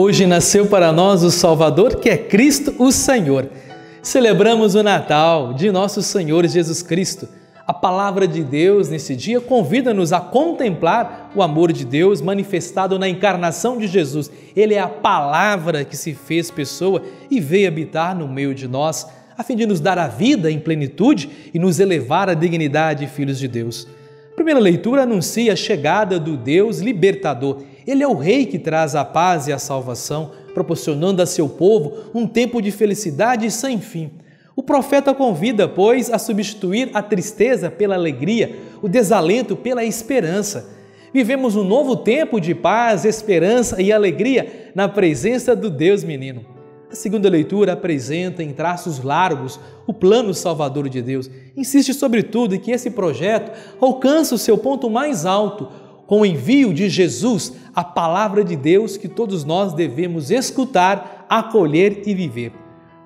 Hoje nasceu para nós o Salvador, que é Cristo o Senhor. Celebramos o Natal de nosso Senhor Jesus Cristo. A palavra de Deus nesse dia convida-nos a contemplar o amor de Deus manifestado na encarnação de Jesus. Ele é a palavra que se fez pessoa e veio habitar no meio de nós, a fim de nos dar a vida em plenitude e nos elevar à dignidade de filhos de Deus. A primeira leitura anuncia a chegada do Deus libertador. Ele é o Rei que traz a paz e a salvação, proporcionando a seu povo um tempo de felicidade sem fim. O profeta convida, pois, a substituir a tristeza pela alegria, o desalento pela esperança. Vivemos um novo tempo de paz, esperança e alegria na presença do Deus menino. A segunda leitura apresenta em traços largos o plano salvador de Deus. Insiste sobretudo em que esse projeto alcance o seu ponto mais alto com o envio de Jesus, a palavra de Deus que todos nós devemos escutar, acolher e viver.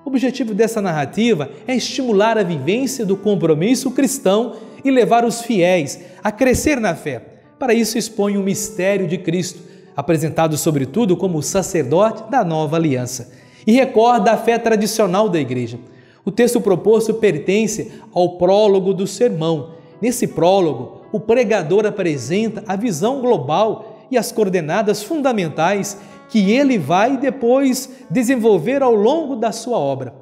O objetivo dessa narrativa é estimular a vivência do compromisso cristão e levar os fiéis a crescer na fé. Para isso, expõe o mistério de Cristo, apresentado sobretudo como sacerdote da nova aliança, e recorda a fé tradicional da igreja. O texto proposto pertence ao prólogo do sermão. Nesse prólogo, o pregador apresenta a visão global e as coordenadas fundamentais que ele vai depois desenvolver ao longo da sua obra.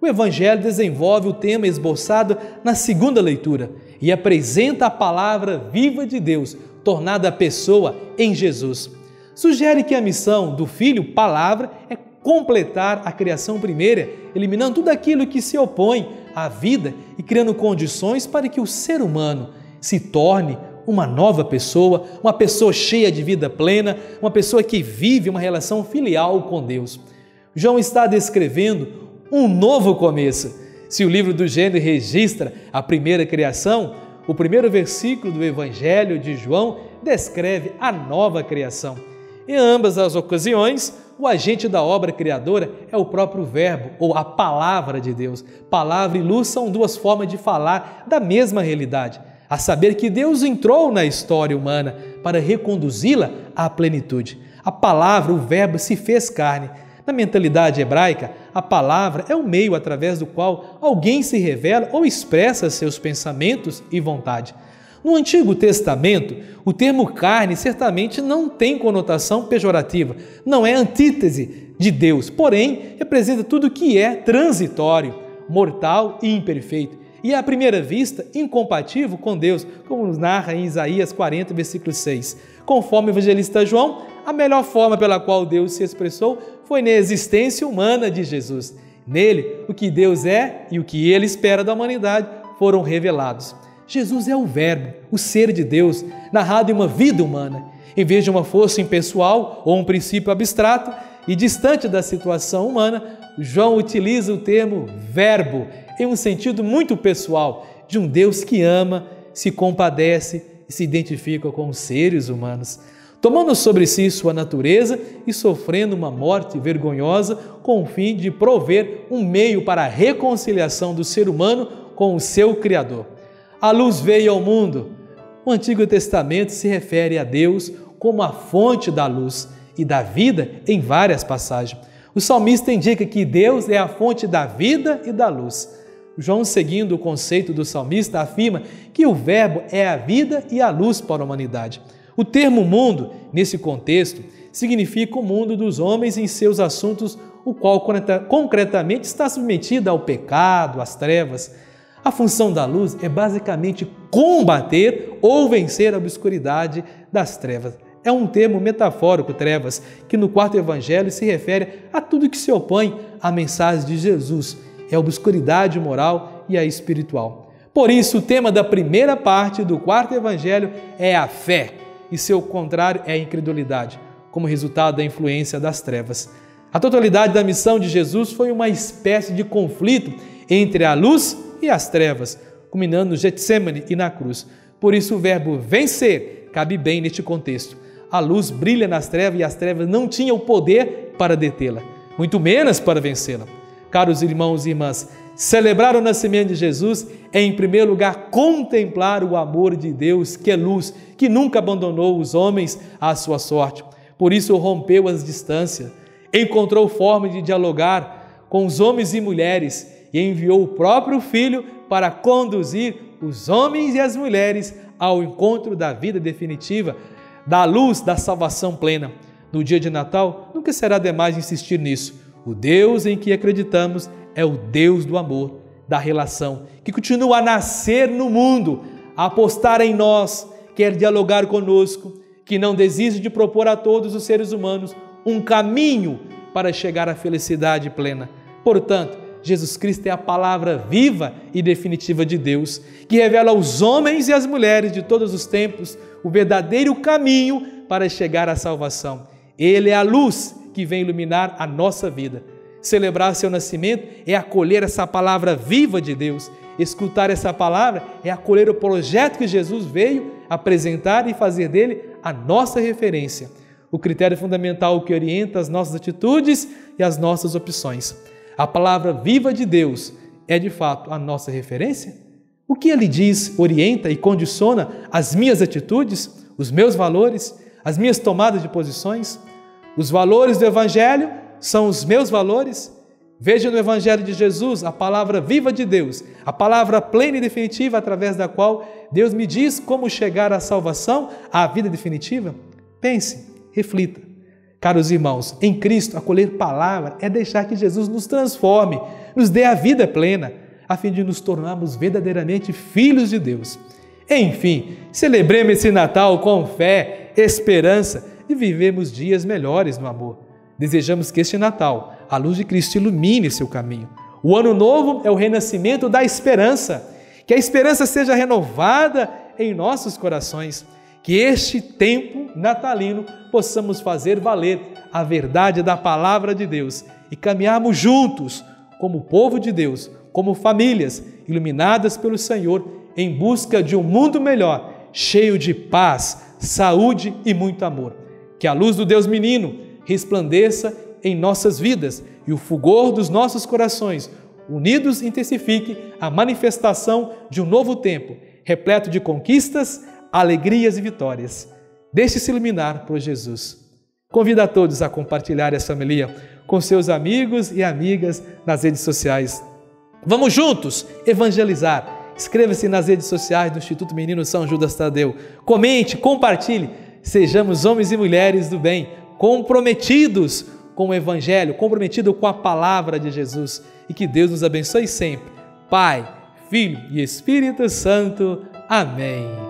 O Evangelho desenvolve o tema esboçado na segunda leitura e apresenta a palavra viva de Deus, tornada pessoa em Jesus. Sugere que a missão do Filho, palavra, é completar a criação primeira, eliminando tudo aquilo que se opõe à vida e criando condições para que o ser humano se torne uma nova pessoa, uma pessoa cheia de vida plena, uma pessoa que vive uma relação filial com Deus. João está descrevendo um novo começo. Se o livro do Gênesis registra a primeira criação, o primeiro versículo do Evangelho de João descreve a nova criação. Em ambas as ocasiões, o agente da obra criadora é o próprio Verbo ou a palavra de Deus. Palavra e luz são duas formas de falar da mesma realidade a saber que Deus entrou na história humana para reconduzi-la à plenitude. A palavra, o Verbo, se fez carne. Na mentalidade hebraica, a palavra é o meio através do qual alguém se revela ou expressa seus pensamentos e vontade. No Antigo Testamento, o termo carne certamente não tem conotação pejorativa, não é antítese de Deus, porém representa tudo que é transitório, mortal e imperfeito e à primeira vista incompatível com Deus, como nos narra em Isaías 40, versículo 6. Conforme o evangelista João, a melhor forma pela qual Deus se expressou foi na existência humana de Jesus. Nele, o que Deus é e o que ele espera da humanidade foram revelados. Jesus é o Verbo, o ser de Deus, narrado em uma vida humana. Em vez de uma força impessoal ou um princípio abstrato e distante da situação humana, João utiliza o termo Verbo em um sentido muito pessoal, de um Deus que ama, se compadece e se identifica com os seres humanos, tomando sobre si sua natureza e sofrendo uma morte vergonhosa com o fim de prover um meio para a reconciliação do ser humano com o seu Criador. A luz veio ao mundo. O Antigo Testamento se refere a Deus como a fonte da luz e da vida em várias passagens. O salmista indica que Deus é a fonte da vida e da luz. João, seguindo o conceito do salmista, afirma que o Verbo é a vida e a luz para a humanidade. O termo mundo, nesse contexto, significa o mundo dos homens em seus assuntos, o qual concretamente está submetido ao pecado, às trevas. A função da luz é basicamente combater ou vencer a obscuridade das trevas. É um termo metafórico, trevas, que no quarto evangelho se refere a tudo que se opõe à mensagem de Jesus é a obscuridade moral e a espiritual. Por isso, o tema da primeira parte do quarto evangelho é a fé, e seu contrário é a incredulidade, como resultado da influência das trevas. A totalidade da missão de Jesus foi uma espécie de conflito entre a luz e as trevas, culminando no Getsemane e na cruz. Por isso, o verbo vencer cabe bem neste contexto. A luz brilha nas trevas e as trevas não tinham poder para detê-la, muito menos para vencê-la. Caros irmãos e irmãs, celebrar o nascimento de Jesus é, em primeiro lugar, contemplar o amor de Deus, que é luz, que nunca abandonou os homens à sua sorte. Por isso, rompeu as distâncias. encontrou forma de dialogar com os homens e mulheres e enviou o próprio Filho para conduzir os homens e as mulheres ao encontro da vida definitiva, da luz da salvação plena. No dia de Natal, nunca será demais insistir nisso. O Deus em que acreditamos é o Deus do amor, da relação, que continua a nascer no mundo, a apostar em nós, quer dialogar conosco, que não desiste de propor a todos os seres humanos um caminho para chegar à felicidade plena. Portanto, Jesus Cristo é a palavra viva e definitiva de Deus, que revela aos homens e às mulheres de todos os tempos o verdadeiro caminho para chegar à salvação. Ele é a luz que vem iluminar a nossa vida. Celebrar seu nascimento é acolher essa palavra viva de Deus. Escutar essa palavra é acolher o projeto que Jesus veio apresentar e fazer dele a nossa referência, o critério fundamental que orienta as nossas atitudes e as nossas opções. A palavra viva de Deus é de fato a nossa referência? O que ele diz, orienta e condiciona as minhas atitudes, os meus valores, as minhas tomadas de posições? Os valores do Evangelho são os meus valores? Veja no Evangelho de Jesus a palavra viva de Deus, a palavra plena e definitiva através da qual Deus me diz como chegar à salvação, à vida definitiva. Pense, reflita. Caros irmãos, em Cristo, acolher palavra é deixar que Jesus nos transforme, nos dê a vida plena, a fim de nos tornarmos verdadeiramente filhos de Deus. Enfim, celebremos esse Natal com fé, esperança e vivemos dias melhores no amor. Desejamos que este Natal, a luz de Cristo ilumine seu caminho. O ano novo é o renascimento da esperança. Que a esperança seja renovada em nossos corações que este tempo natalino possamos fazer valer a verdade da palavra de Deus e caminharmos juntos como povo de Deus, como famílias iluminadas pelo Senhor em busca de um mundo melhor, cheio de paz, saúde e muito amor. Que a luz do Deus menino resplandeça em nossas vidas e o fulgor dos nossos corações, unidos, intensifique a manifestação de um novo tempo, repleto de conquistas, alegrias e vitórias. Deixe-se iluminar por Jesus. Convido a todos a compartilhar essa família com seus amigos e amigas nas redes sociais. Vamos juntos evangelizar. Inscreva-se nas redes sociais do Instituto Menino São Judas Tadeu. Comente, compartilhe. Sejamos homens e mulheres do bem, comprometidos com o Evangelho, comprometidos com a palavra de Jesus. E que Deus nos abençoe sempre. Pai, Filho e Espírito Santo. Amém.